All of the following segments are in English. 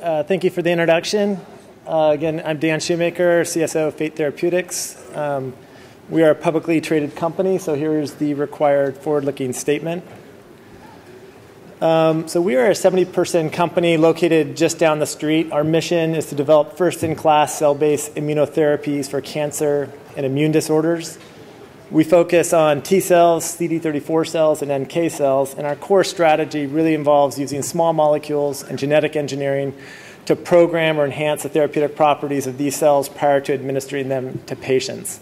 Uh, thank you for the introduction. Uh, again, I'm Dan Shoemaker, CSO of Fate Therapeutics. Um, we are a publicly traded company, so here's the required forward looking statement. Um, so, we are a 70 person company located just down the street. Our mission is to develop first in class cell based immunotherapies for cancer and immune disorders. We focus on T cells, CD34 cells, and NK cells, and our core strategy really involves using small molecules and genetic engineering to program or enhance the therapeutic properties of these cells prior to administering them to patients.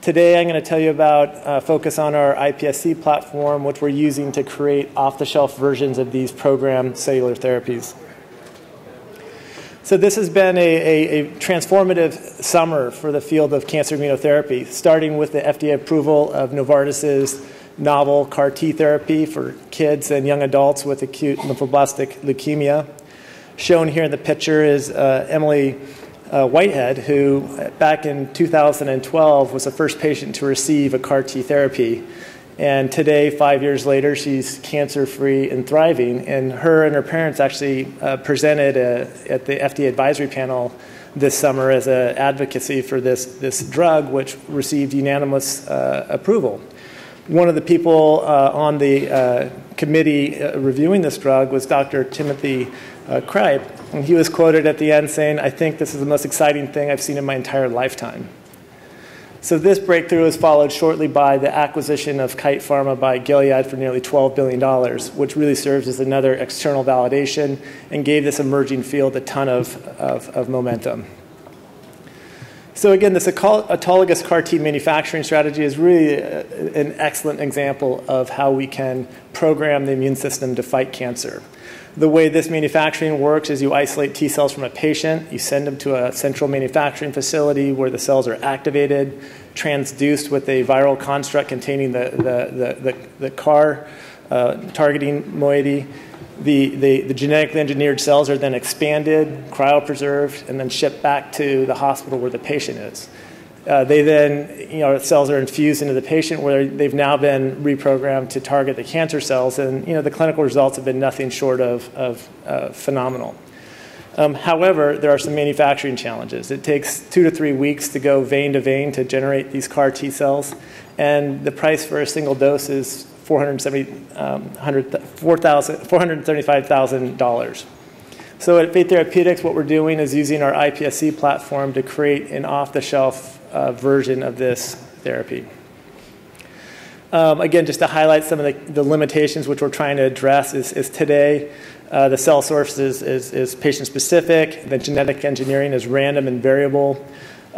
Today, I'm going to tell you about uh, focus on our iPSC platform, which we're using to create off the shelf versions of these programmed cellular therapies. So this has been a, a, a, transformative summer for the field of cancer immunotherapy, starting with the FDA approval of Novartis's novel CAR T therapy for kids and young adults with acute lymphoblastic leukemia. Shown here in the picture is uh, Emily uh, Whitehead, who back in 2012 was the first patient to receive a CAR T therapy. And today, five years later, she's cancer free and thriving. And her and her parents actually uh, presented a, uh, at the FDA advisory panel this summer as an advocacy for this, this drug, which received unanimous uh, approval. One of the people uh, on the uh, committee uh, reviewing this drug was Dr. Timothy uh, Kripe, and he was quoted at the end saying, I think this is the most exciting thing I've seen in my entire lifetime. So this breakthrough was followed shortly by the acquisition of Kite Pharma by Gilead for nearly $12 billion, which really serves as another external validation and gave this emerging field a ton of, of, of momentum. So again, this autologous CAR T manufacturing strategy is really a, an excellent example of how we can program the immune system to fight cancer. The way this manufacturing works is you isolate T cells from a patient, you send them to a central manufacturing facility where the cells are activated, transduced with a viral construct containing the, the, the, the, the CAR uh, targeting moiety. The, the, the, genetically engineered cells are then expanded, cryopreserved, and then shipped back to the hospital where the patient is. Uh, they then, you know, cells are infused into the patient where they've now been reprogrammed to target the cancer cells, and you know, the clinical results have been nothing short of, of uh, phenomenal. Um, however, there are some manufacturing challenges. It takes two to three weeks to go vein to vein to generate these CAR T cells, and the price for a single dose is $475,000. Um, so at Fate Therapeutics, what we're doing is using our iPSC platform to create an off-the-shelf uh, version of this therapy. Um, again, just to highlight some of the, the, limitations which we're trying to address is, is today uh, the cell source is, is, is patient specific, the genetic engineering is random and variable.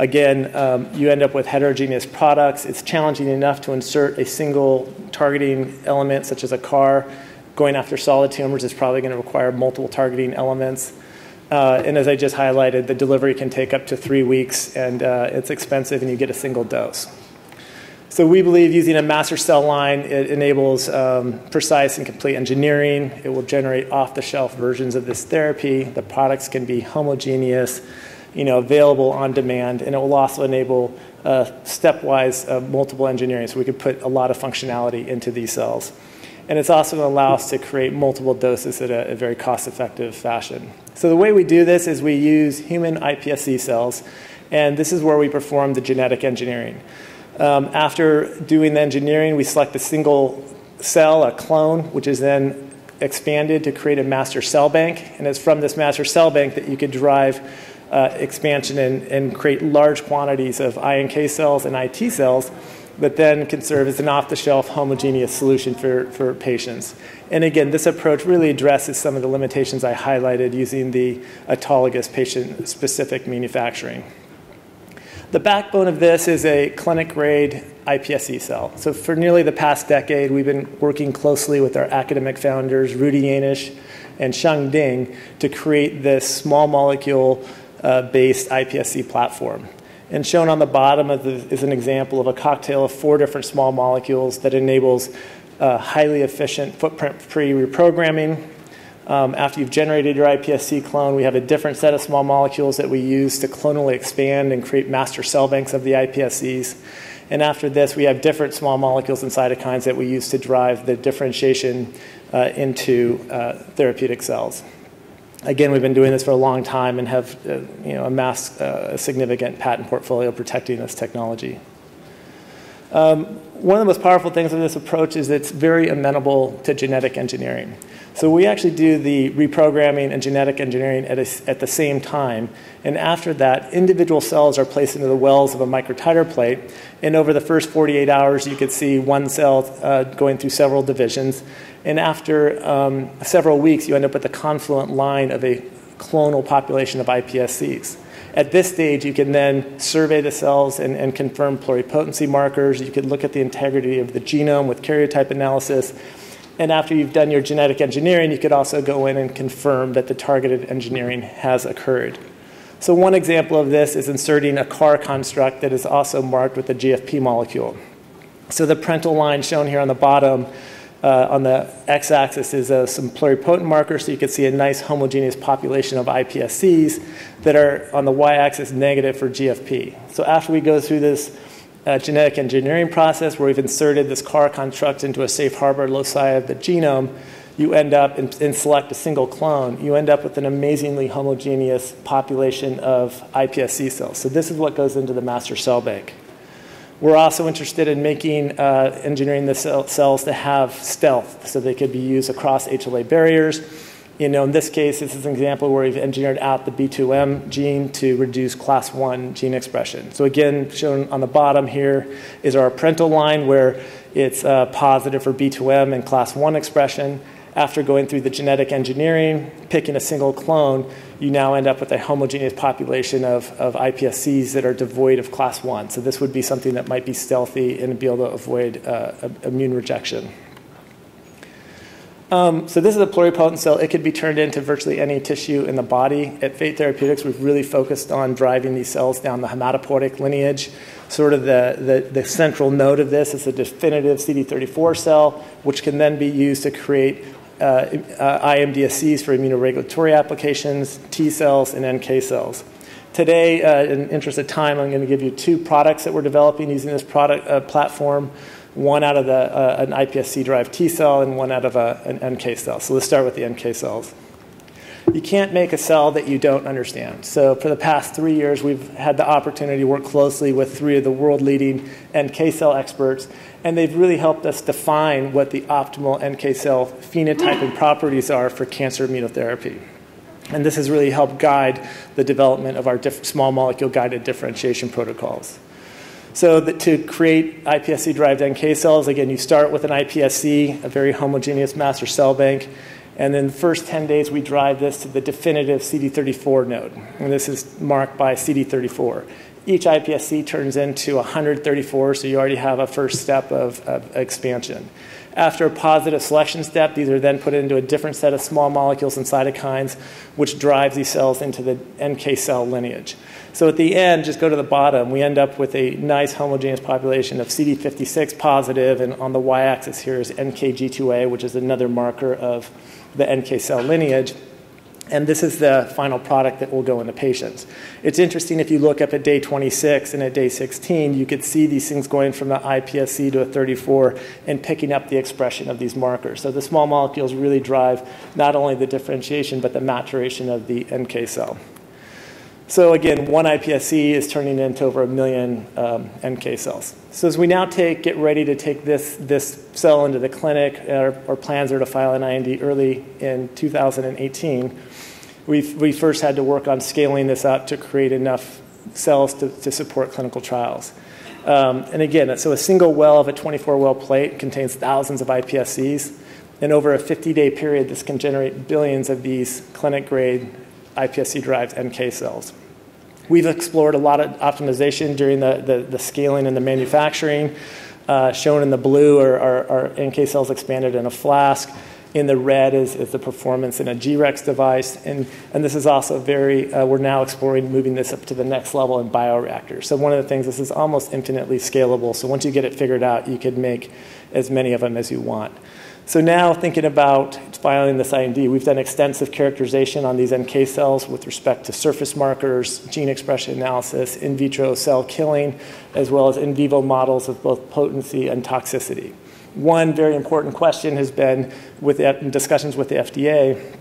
Again, um, you end up with heterogeneous products. It's challenging enough to insert a single targeting element, such as a CAR. Going after solid tumors is probably going to require multiple targeting elements. Uh, and as I just highlighted, the delivery can take up to three weeks, and uh, it's expensive, and you get a single dose. So we believe using a master cell line, it enables um, precise and complete engineering. It will generate off-the-shelf versions of this therapy. The products can be homogeneous, you know, available on demand, and it will also enable uh, stepwise uh, multiple engineering, so we could put a lot of functionality into these cells. And it's also going to allow us to create multiple doses in a, a very cost-effective fashion. So the way we do this is we use human iPSC cells, and this is where we perform the genetic engineering. Um, after doing the engineering, we select a single cell, a clone, which is then expanded to create a master cell bank. And it's from this master cell bank that you could derive uh, expansion and, and create large quantities of INK cells and IT cells that then can serve as an off-the-shelf homogeneous solution for, for patients. And again, this approach really addresses some of the limitations I highlighted using the autologous patient-specific manufacturing. The backbone of this is a clinic-grade iPSC cell. So for nearly the past decade, we've been working closely with our academic founders, Rudy Jaenisch and Sheng Ding, to create this small molecule-based uh, iPSC platform. And shown on the bottom is an example of a cocktail of four different small molecules that enables uh, highly efficient footprint-free reprogramming. Um, after you've generated your iPSC clone, we have a different set of small molecules that we use to clonally expand and create master cell banks of the iPSCs. And after this, we have different small molecules and cytokines that we use to drive the differentiation uh, into uh, therapeutic cells. Again, we've been doing this for a long time and have uh, you know, amassed uh, a significant patent portfolio protecting this technology. Um, one of the most powerful things of this approach is it's very amenable to genetic engineering. So we actually do the reprogramming and genetic engineering at, a, at the same time. And after that, individual cells are placed into the wells of a microtiter plate. And over the first 48 hours, you could see one cell uh, going through several divisions. And after um, several weeks, you end up with a confluent line of a clonal population of iPSCs. At this stage, you can then survey the cells and, and confirm pluripotency markers. You can look at the integrity of the genome with karyotype analysis. And after you've done your genetic engineering, you could also go in and confirm that the targeted engineering has occurred. So one example of this is inserting a CAR construct that is also marked with a GFP molecule. So the parental line shown here on the bottom uh, on the x-axis is uh, some pluripotent markers, so you can see a nice homogeneous population of iPSCs that are on the y-axis negative for GFP. So after we go through this uh, genetic engineering process where we've inserted this CAR construct into a safe harbor loci of the genome, you end up and, and select a single clone, you end up with an amazingly homogeneous population of iPSC cells. So this is what goes into the master cell bank. We're also interested in making, uh, engineering the cell cells to have stealth so they could be used across HLA barriers. You know, in this case, this is an example where we've engineered out the B2M gene to reduce class 1 gene expression. So again, shown on the bottom here is our parental line where it's uh, positive for B2M and class 1 expression after going through the genetic engineering, picking a single clone, you now end up with a homogeneous population of, of iPSCs that are devoid of class 1. So this would be something that might be stealthy and be able to avoid uh, immune rejection. Um, so this is a pluripotent cell. It could be turned into virtually any tissue in the body. At Fate Therapeutics, we've really focused on driving these cells down the hematopoietic lineage. Sort of the, the, the central node of this is a definitive CD34 cell, which can then be used to create IMDSCs for immunoregulatory applications, T cells, and NK cells. Today, uh, in interest of time, I'm going to give you two products that we're developing using this product uh, platform. One out of the, uh, an iPSC-derived T cell and one out of a, an NK cell. So let's start with the NK cells. You can't make a cell that you don't understand. So for the past three years, we've had the opportunity to work closely with three of the world-leading NK cell experts and they've really helped us define what the optimal NK cell phenotype and properties are for cancer immunotherapy. And this has really helped guide the development of our small molecule guided differentiation protocols. So to create iPSC-derived NK cells, again, you start with an iPSC, a very homogeneous master cell bank, and then the first 10 days we drive this to the definitive CD34 node. And this is marked by CD34 each iPSC turns into 134, so you already have a first step of, of, expansion. After a positive selection step, these are then put into a different set of small molecules and cytokines, which drives these cells into the NK cell lineage. So at the end, just go to the bottom, we end up with a nice homogeneous population of CD56 positive, and on the y axis here is NKG2A, which is another marker of the NK cell lineage and this is the final product that will go into patients. It's interesting if you look up at day 26 and at day 16, you could see these things going from an iPSC to a 34 and picking up the expression of these markers. So the small molecules really drive not only the differentiation, but the maturation of the NK cell. So again, one iPSC is turning into over a million um, NK cells. So as we now take, get ready to take this, this cell into the clinic, our, our plans are to file an IND early in 2018 we we first had to work on scaling this up to create enough cells to, to support clinical trials. Um, and again, so a single well of a 24 well plate contains thousands of iPSCs. And over a 50 day period, this can generate billions of these clinic grade iPSC derived NK cells. We've explored a lot of optimization during the, the, the scaling and the manufacturing. Uh, shown in the blue are, are, are NK cells expanded in a flask. In the red is, is the performance in a G-Rex device. And, and this is also very, uh, we're now exploring moving this up to the next level in bioreactors. So one of the things, this is almost infinitely scalable. So once you get it figured out, you could make as many of them as you want. So now thinking about filing this IND, we've done extensive characterization on these NK cells with respect to surface markers, gene expression analysis, in vitro cell killing, as well as in vivo models of both potency and toxicity. One very important question has been with the, discussions with the FDA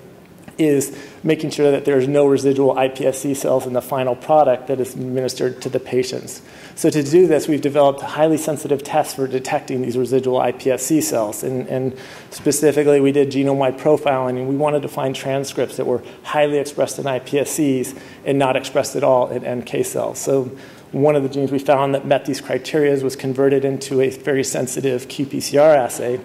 is making sure that there's no residual iPSC cells in the final product that is administered to the patients. So to do this, we've developed highly sensitive tests for detecting these residual iPSC cells. And, and specifically, we did genome-wide profiling, and we wanted to find transcripts that were highly expressed in iPSCs and not expressed at all in NK cells. So one of the genes we found that met these criteria was converted into a very sensitive qPCR assay.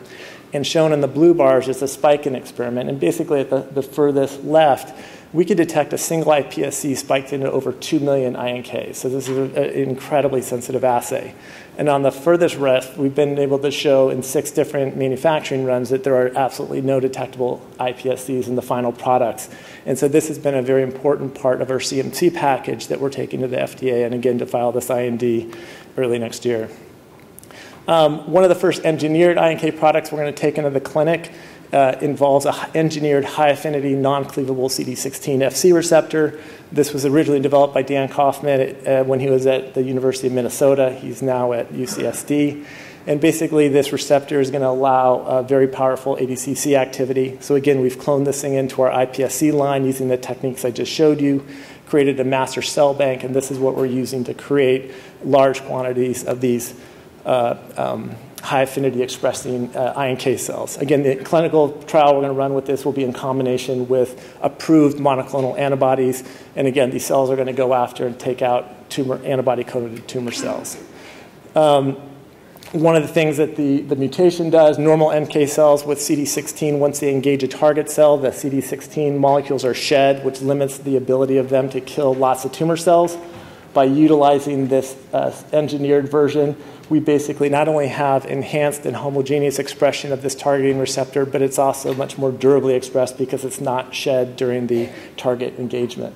And shown in the blue bars is a spike in experiment. And basically, at the, the furthest left, we could detect a single iPSC spiked into over 2 million INKs. So this is an incredibly sensitive assay. And on the furthest left, we've been able to show in six different manufacturing runs that there are absolutely no detectable iPSCs in the final products. And so this has been a very important part of our CMC package that we're taking to the FDA and again to file this IND early next year. Um, one of the first engineered INK products we're going to take into the clinic uh, involves an engineered high affinity non cleavable CD16 FC receptor. This was originally developed by Dan Kaufman uh, when he was at the University of Minnesota. He's now at UCSD. And basically, this receptor is going to allow very powerful ADCC activity. So, again, we've cloned this thing into our iPSC line using the techniques I just showed you, created a master cell bank, and this is what we're using to create large quantities of these uh, um, high affinity expressing uh, INK cells. Again, the clinical trial we're going to run with this will be in combination with approved monoclonal antibodies. And again, these cells are going to go after and take out tumor antibody coated tumor cells. Um, one of the things that the, the mutation does, normal NK cells with CD16, once they engage a target cell, the CD16 molecules are shed, which limits the ability of them to kill lots of tumor cells. By utilizing this uh, engineered version, we basically not only have enhanced and homogeneous expression of this targeting receptor, but it's also much more durably expressed because it's not shed during the target engagement.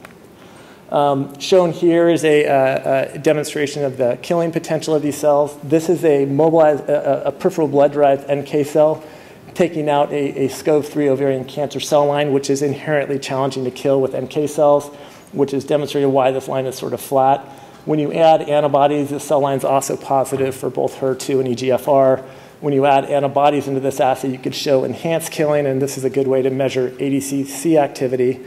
Um, shown here is a, uh, a, demonstration of the killing potential of these cells. This is a mobilized, a, a peripheral blood-derived NK cell taking out a, a SCOV3 ovarian cancer cell line, which is inherently challenging to kill with NK cells, which is demonstrated why this line is sort of flat. When you add antibodies, the cell line is also positive for both HER2 and EGFR. When you add antibodies into this assay, you could show enhanced killing, and this is a good way to measure ADCC activity.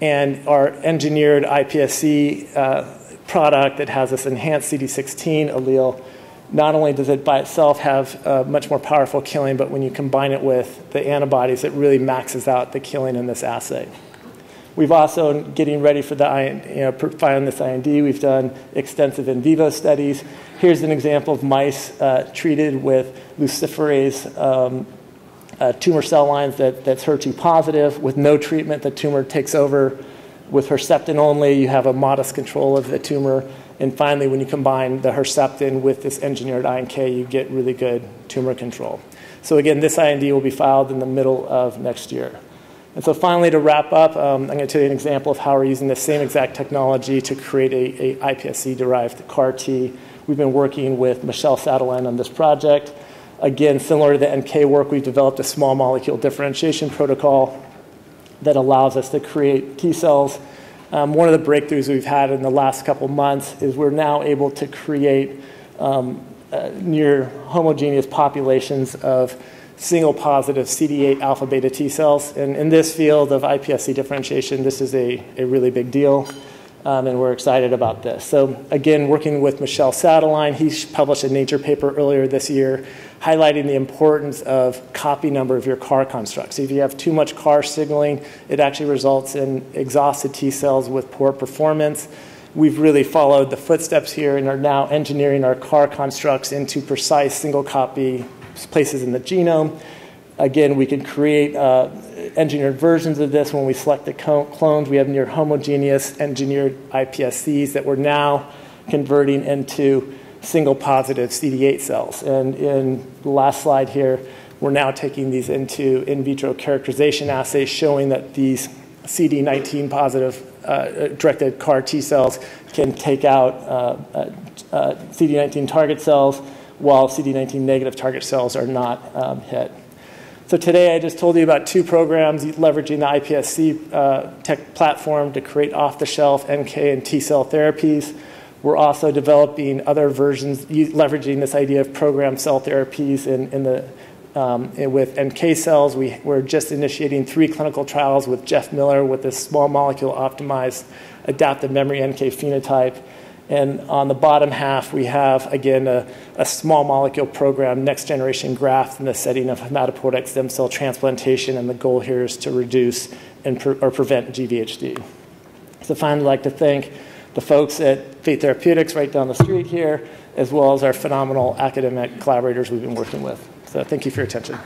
And our engineered iPSC uh, product that has this enhanced CD16 allele, not only does it by itself have uh, much more powerful killing, but when you combine it with the antibodies, it really maxes out the killing in this assay. We've also, getting ready for the you know, filing this IND, we've done extensive in vivo studies. Here's an example of mice uh, treated with luciferase um, uh, tumor cell lines that, that's HER2 positive. With no treatment, the tumor takes over. With Herceptin only, you have a modest control of the tumor. And finally, when you combine the Herceptin with this engineered INK, you get really good tumor control. So again, this IND will be filed in the middle of next year. And so finally, to wrap up, um, I'm going to tell you an example of how we're using the same exact technology to create a, a iPSC-derived CAR T. We've been working with Michelle Sadelain on this project. Again, similar to the NK work, we've developed a small molecule differentiation protocol that allows us to create T cells. Um, one of the breakthroughs we've had in the last couple months is we're now able to create um, uh, near homogeneous populations of single positive CD8 alpha beta T cells. And in this field of iPSC differentiation, this is a, a really big deal. Um, and we're excited about this. So again, working with Michelle Sadelain, he published a Nature paper earlier this year highlighting the importance of copy number of your CAR constructs. If you have too much CAR signaling, it actually results in exhausted T cells with poor performance. We've really followed the footsteps here and are now engineering our CAR constructs into precise single copy places in the genome. Again, we can create uh, engineered versions of this when we select the clones. We have near homogeneous engineered iPSCs that we're now converting into single positive CD8 cells. And in the last slide here, we're now taking these into in vitro characterization assays showing that these CD19 positive uh, directed CAR T cells can take out uh, uh, uh CD19 target cells while CD19 negative target cells are not um, hit. So today I just told you about two programs leveraging the iPSC uh, tech platform to create off-the-shelf NK and T cell therapies. We're also developing other versions leveraging this idea of programmed cell therapies in, in the Um, with NK cells, we, we're just initiating three clinical trials with Jeff Miller with this small molecule optimized adaptive memory NK phenotype. And on the bottom half, we have, again, a, a small molecule program, next generation graft in the setting of hematopoietic stem cell transplantation. And the goal here is to reduce and pre- or prevent GVHD. So finally, I'd like to thank the folks at Fate Therapeutics right down the street here, as well as our phenomenal academic collaborators we've been working with. So thank you for your attention.